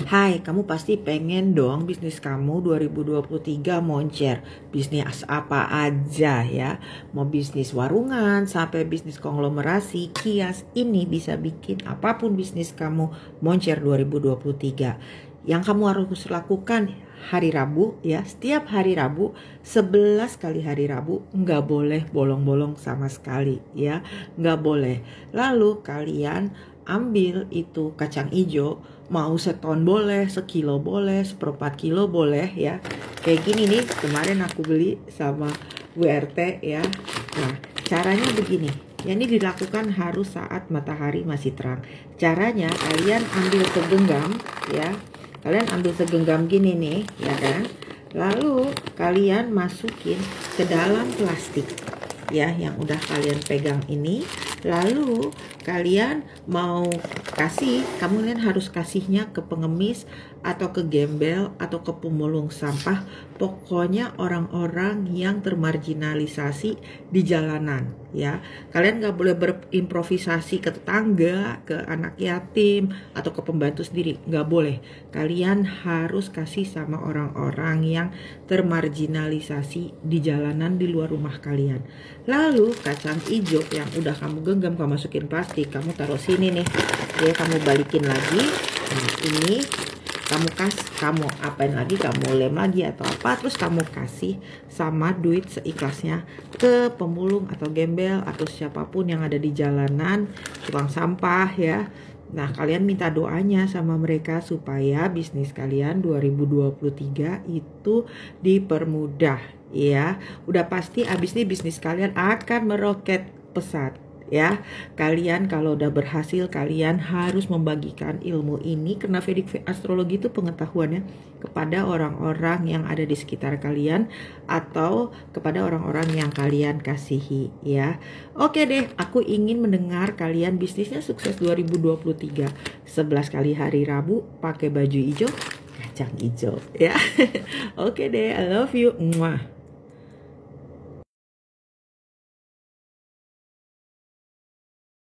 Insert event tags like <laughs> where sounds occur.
Hai, kamu pasti pengen dong bisnis kamu 2023 moncer. Bisnis apa aja ya. Mau bisnis warungan sampai bisnis konglomerasi, kias ini bisa bikin apa pun bisnis kamu moncer 2023. Yang kamu harus lakukan hari Rabu ya, setiap hari Rabu 11 kali hari Rabu nggak boleh bolong-bolong sama sekali ya, nggak boleh. Lalu kalian ambil itu kacang hijau mau seton boleh, sekilo boleh, seperempat kilo boleh ya. Kayak gini nih, kemarin aku beli sama WRT ya. Nah, caranya begini. Ya ini dilakukan harus saat matahari masih terang. Caranya kalian ambil segenggam ya. Kalian ambil segenggam gini nih, ya kan? Lalu kalian masukin ke dalam plastik ya yang udah kalian pegang ini lalu kalian mau kasih kamu kalian harus kasihnya ke pengemis atau ke gembel atau ke pemulung sampah. Pokoknya orang-orang yang termarginalisasi di jalanan ya. Kalian nggak boleh berimprovisasi ke tetangga ke anak yatim atau ke pembantu sendiri. Nggak boleh. Kalian harus kasih sama orang-orang yang termarginalisasi di jalanan di luar rumah kalian. Lalu kacang hijau yang udah kamu genggam kamu masukin plastik kamu taruh sini nih. Ya kamu balikin lagi. Nah ini kamu kas kamu apain lagi kamu lem lagi atau apa terus kamu kasih sama duit seikhlasnya ke pemulung atau gembel atau siapa pun yang ada di jalanan tukang sampah ya. Nah, kalian minta doanya sama mereka supaya bisnis kalian 2023 itu dipermudah ya. Udah pasti abis ini bisnis kalian akan meroket pesat ya. Kalian kalau udah berhasil kalian harus membagikan ilmu ini karena Vedic astrologi itu pengetahuannya kepada orang-orang yang ada di sekitar kalian atau kepada orang-orang yang kalian kasihi ya. Oke deh, aku ingin mendengar kalian bisnisnya sukses 2023. 11 kali hari Rabu pakai baju hijau, kacang hijau ya. <laughs> Oke deh, I love you. Mwah.